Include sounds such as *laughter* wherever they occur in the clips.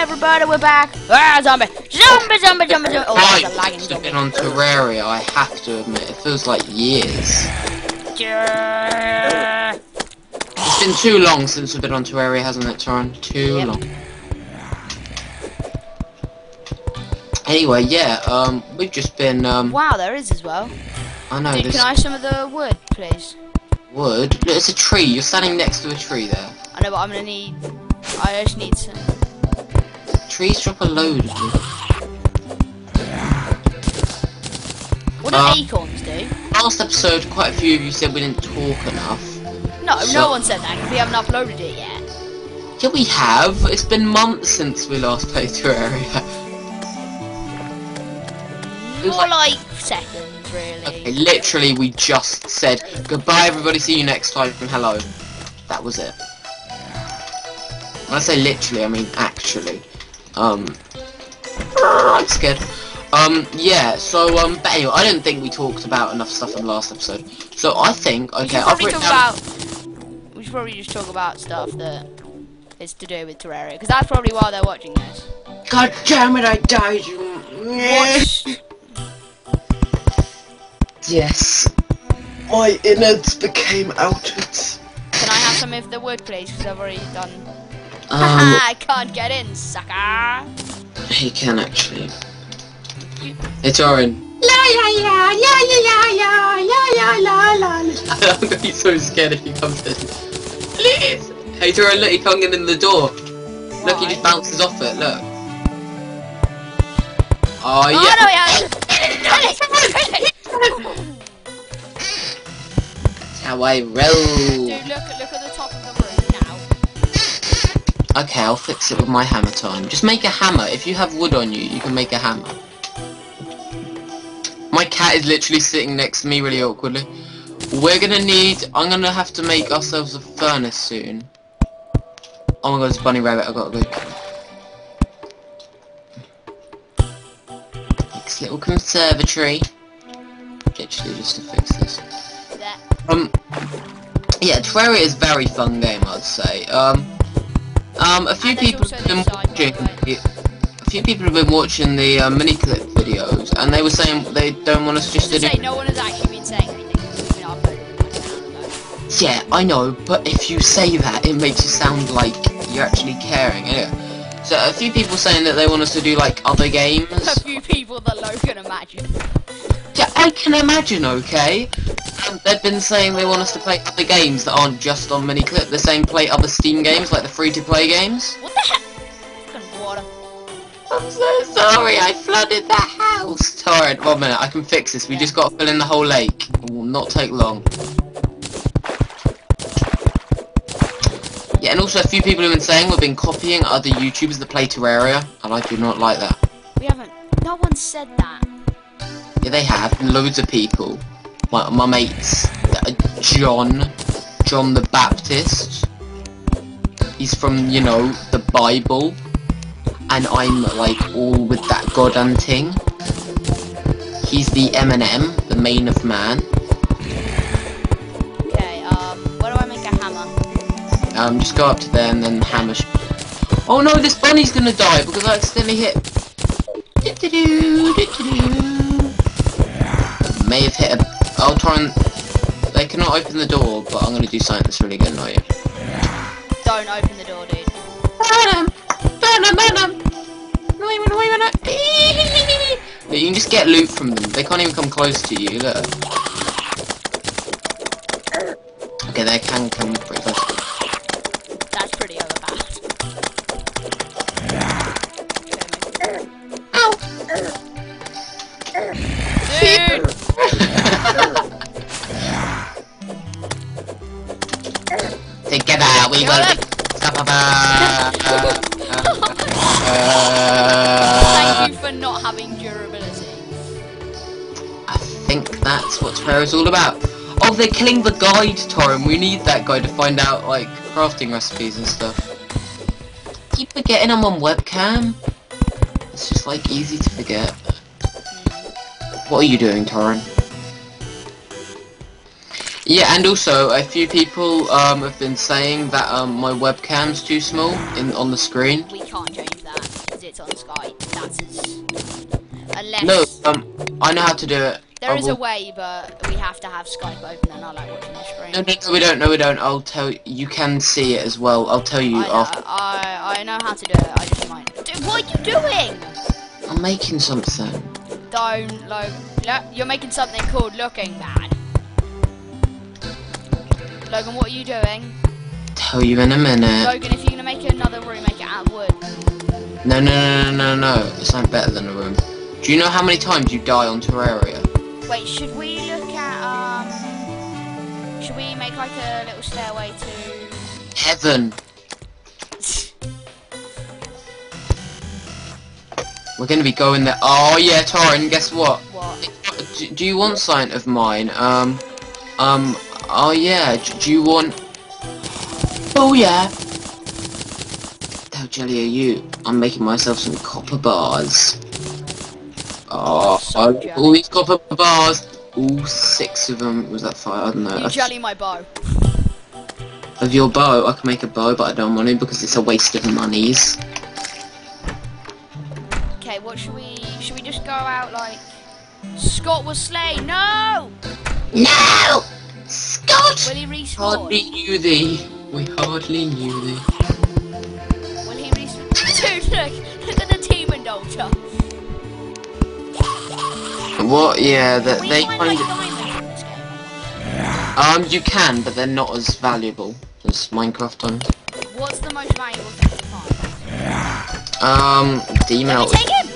everybody, we're back. Ah, zombie, zombie, zombie, zombie, zombie. Oh, Right, that's a lagging I've zombie. been on Terraria, I have to admit, it feels like years. Yeah. It's been too long since we've been on Terraria, hasn't it, Torrin? Too Yep. long. Anyway, yeah, um, we've just been, um, Wow, there is as well. I know, Dude, this can I have some of the wood, please? wood. Look, it's a tree, you're standing next to a tree there. I know, but I'm gonna need. I just need some. Trees drop a load of. What do Uh, acorns do? Last episode, quite a few of you said we didn't talk enough. No, so- no one said that, because we haven't uploaded it yet. Yeah, we have. It's been months since we last played Terraria. More like- like seconds, really. Okay, literally, we just said goodbye, everybody. See you next time. and Hello. That was it. When I say literally, I mean actually. Um, I'm scared. Um, yeah. So, um, but anyway, I don't think we talked about enough stuff in the last episode. So I think, okay, I've written talk down. about. We should probably just talk about stuff that is to do with Terraria, because that's probably why they're watching this. God damn it! I died. You. Watch. Yes. My innards became outed. Can I have some of the wood, please? Because I've already done. Um, *laughs* I can't get in, sucker. he can actually. It's Oren. La la la la la la la la la la. *laughs* I'm gonna be so scared if he comes in. Please. Hey Torrin, look, he can't get in the door. Look, he just bounces off it. Look. Oh Oh yeah. no, yeah. Kill it, kill it. That's how I roll. Dude, look, at look at the top of the room now. Okay, I'll fix it with my hammer time. Just make a hammer. If you have wood on you, you can make a hammer. My cat is literally sitting next to me really awkwardly. We're gonna need... I'm gonna have to make ourselves a furnace soon. Oh my god, it's a bunny rabbit. i got to go. Next little conservatory. Literally just to fix this. Um, yeah, Terraria is a very fun game, I'd say. Um, um, a few people have been this side, by watching. the A few people have been watching the uh, Miniclip videos, and they were saying they don't want us just to As do. say, no one has actually been saying anything because we it like an hour ago. Yeah, I know, but if you say that, it makes you sound like you're actually caring. Anyway, so a few people saying that they want us to do like other games. A few people that Lo can imagine. Yeah, I can imagine. Okay, um, they've been saying they want us to play other games that aren't just on Miniclip. They're saying play other Steam games, like the free-to-play games. What the heck? Water. I'm so sorry, I flooded the house. Alright, one minute, I can fix this. We just got to fill in the whole lake. It will not take long. Yeah, and also a few people have been saying we've been copying other YouTubers that play Terraria, and I do not like that. We haven't. No one said that. Yeah, they have. Loads of people. My, my mates. uh, John. John the Baptist. He's from, you know, the Bible. And I'm, like, all with that god and ting. He's the Eminem, the main of man. Okay, um, where do I make a hammer? Um, just go up to there and then hammer. sh- Oh no, this bunny's gonna die because I accidentally hit. Do-do-do, do-do-do. May have hit a. I'll try and. They cannot open the door, but I'm gonna do something that's really gonna annoy you. Don't open the door, dude. Venom! Venom! Venom! Annoy me, annoy me, annoy me. Look, You can just get loot from them. They can't even come close to you. Look. Okay, they can come Together we Kill be. Thank you for not having durability. I think that's what Terraria's all about. Oh, they're killing the guide, Torrin. We need that guy to find out, like, crafting recipes and stuff. Keep forgetting I'm on webcam. It's just, like, easy to forget. What are you doing, Torrin? Yeah, and also, a few people um, have been saying that um, my webcam's too small in on the screen. We can't change that. because it's on Skype. That's as... Unless... No, um, I know how to do it. There I is a way, but we have to have Skype open and I like watching the screen. No, no, no, we don't. No, we don't. I'll tell you. You Can see it as well. I'll tell you I, know, after. I, I know how to do it, I just might... Dude, what are you doing? I'm making something. Don't, like... Look, you're making something called looking bad. Logan, what are you doing? Tell you in a minute. Logan, if you're gonna make another room, make it out of wood. No, no, no, no, no, no. It's not better than a room. Do you know how many times you die on Terraria? Wait, should we look at, um... Should we make like a little stairway to... Heaven. We're gonna be going there. Oh yeah, Torrin. Guess what? What? Do, do you want sign of mine? Um, um. Oh yeah. Do, do you want? Oh yeah. How jelly are you? I'm making myself some copper bars. Oh, So jelly. all these copper bars. All six of them. Was that five? I don't know. You jelly my bow. Of your bow, I can make a bow, but I don't want to because it's a waste of monies. Okay, what should we... Should we just go out like... Scott was slain! No! No, Scott. Will he respawn? Hardly knew thee. We hardly knew thee. Will he respawn? *laughs* Dude, look! Look at the demon doctor! What? Yeah, that they find, kind like, of. diamonds in this game? Um, you can, but they're not as valuable as Minecraft diamonds. What's the most valuable thing to find? Um, demon. Take him!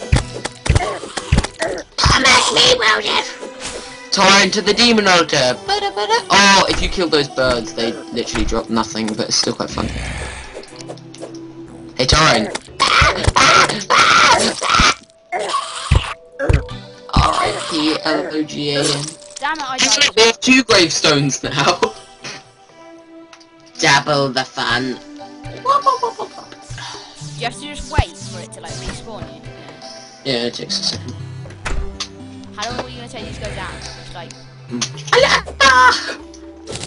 Come at me, William. Torrin to the demon altar. Oh, if you kill those birds, they literally drop nothing, but it's still quite fun. Hey, Torrin. R.I.P. L-O-G-A-N. Damn it, I died. We have two gravestones now. Double the fun. You have to just wait for it to like respawn you. Yeah, it takes a second. How long are you gonna take these to go down? Like...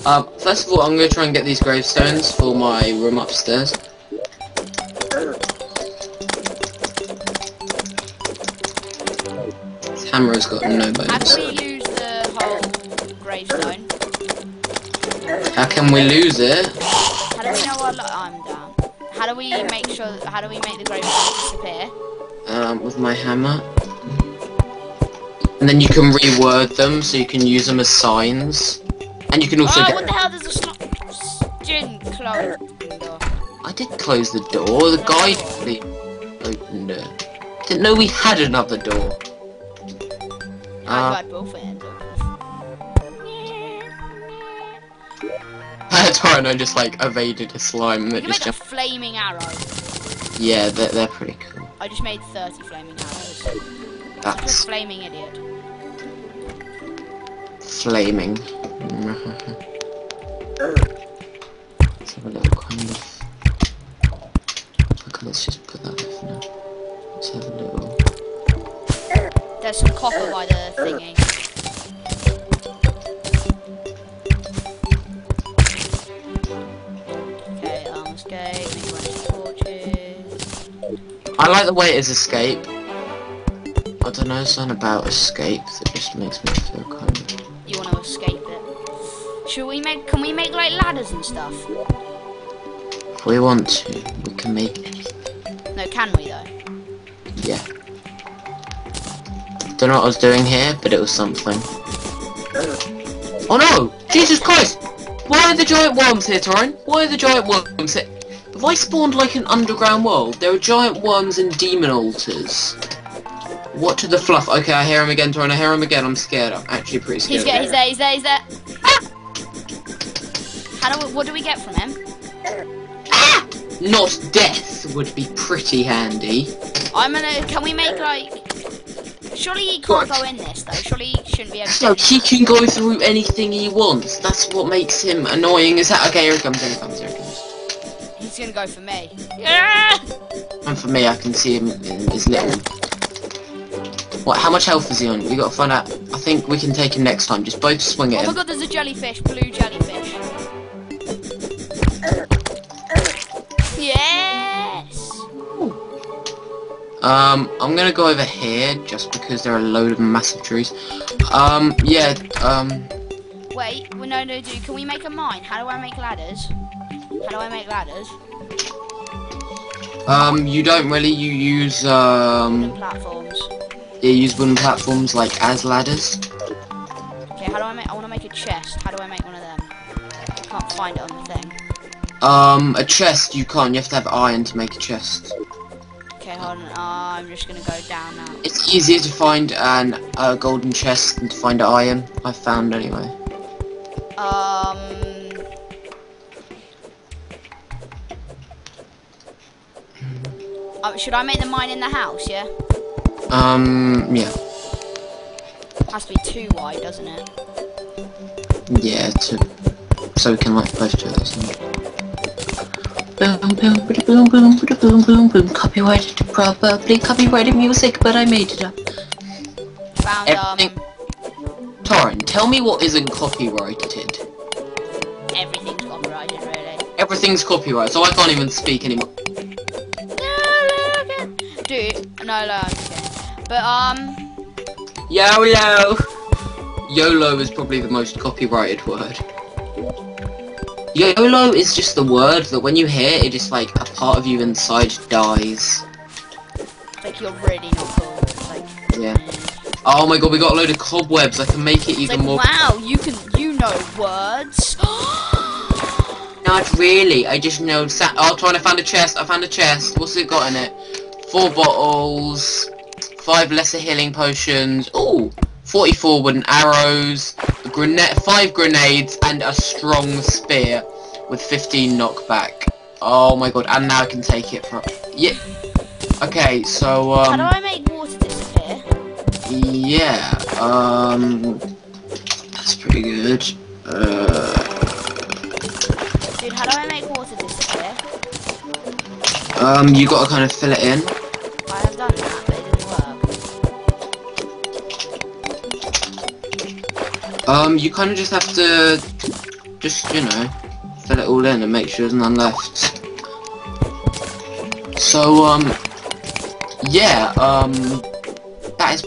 Um, first of all, I'm going to try and get these gravestones for my room upstairs. This hammer has got no How can we use the whole gravestone? How can we lose it? How do we know what... I'm down. How do we make sure... How do we make the gravestone disappear? Um, with my hammer. And then you can reword them so you can use them as signs. And you can also oh, get... what the hell? There's a. Gin closed. door. I did close the door. The guy opened it. Didn't know we had another door. I've Uh, got both. *laughs* Torino just like evaded a slime that just jumped. flaming arrow. Yeah, they're, they're pretty cool. I just made 30 flaming arrows. That's flaming idiot. Flaming. Let's have a little kind of. Okay, let's just put that there for now. Let's have a little. There's some copper by the thingy. Okay, um, escape, make a bunch of torches. I like the way it is escape. I don't know, something about escape that just makes me feel kind of. You want to escape it. Should we make, can we make like ladders and stuff? If we want to, we can make. No, can we though? Yeah. Don't know what I was doing here, but it was something. Oh no! Jesus Christ! Why are the giant worms here, Torrin? Why are the giant worms here? Have I spawned like an underground world? There are giant worms and demon altars. What to the fluff? Okay, I hear him again, Torrin. I hear him again. I'm scared. I'm actually pretty scared. He's, get, he's there, he's there, he's there. How do we, what do we get from him? Ah! Not death would be pretty handy. I'm gonna, can we make like, surely he can't go in this though, surely he shouldn't be able to. No, he can go through anything he wants. That's what makes him annoying. Is that okay? Here he comes. Here he comes. Here he comes. He's gonna go for me. Yeah! And for me, I can see him in his little. What? How much health is he on? We gotta find out. I think we can take him next time. Just both swing it. Oh my god, there's a jellyfish, blue jellyfish. Yes! Um, I'm gonna go over here just because there are a load of massive trees. Um, yeah, um, Wait, well, no, no, dude. Can we make a mine? How do I make ladders? How do I make ladders? um, you don't really, you use, um, platforms. You use wooden platforms like as ladders. Okay, how do I make? I want to make a chest. How do I make one of them? I can't find it on the thing. Um, a chest, you can't, you have to have iron to make a chest. Okay, hold on. Uh, I'm just gonna go down now. It's easier to find an uh, golden chest than to find iron, I found anyway. Um. Uh, should I make the mine in the house? Yeah. Um, yeah. Has to be too wide, doesn't it? Yeah, two. So we can like both do this. Boom, boom, boom, boom, boom, boom, boom, boom. Copyrighted, probably copyrighted music, but I made it up. Found, Everything. Um... Tell me what isn't copyrighted. Everything's copyrighted, really. Everything's copyrighted, so I can't even speak anymore. No, no, no, Dude, no, no. But um, YOLO! YOLO is probably the most copyrighted word. YOLO is just the word that when you hear it, just like a part of you inside dies. like you're really not cool. Like, Yeah. Oh my god, we got a load of cobwebs. I can make it even like more. wow, you can, you know words. *gasps* Not really. I just know. Sa- oh, trying to find a chest. I found a chest. What's it got in it? Four bottles, five lesser healing potions. Ooh, 44 wooden arrows, grenade, five grenades, and a strong spear with 15 knockback. Oh my god! And now I can take it from. Yeah. Okay, so How do um, I make water disappear? yeah, um, that's pretty good. Uh. Dude, how do I make water disappear? Um, you gotta kind of fill it in. Um, you kind of just have to, just, you know, fill it all in and make sure there's none left. So, um, yeah, um, that is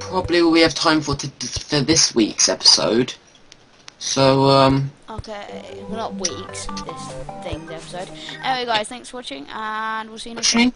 probably all we have time for for this week's episode. So, um, Okay, well, not weeks, this thing's episode. Anyway, guys, thanks for watching, and we'll see you next time. You.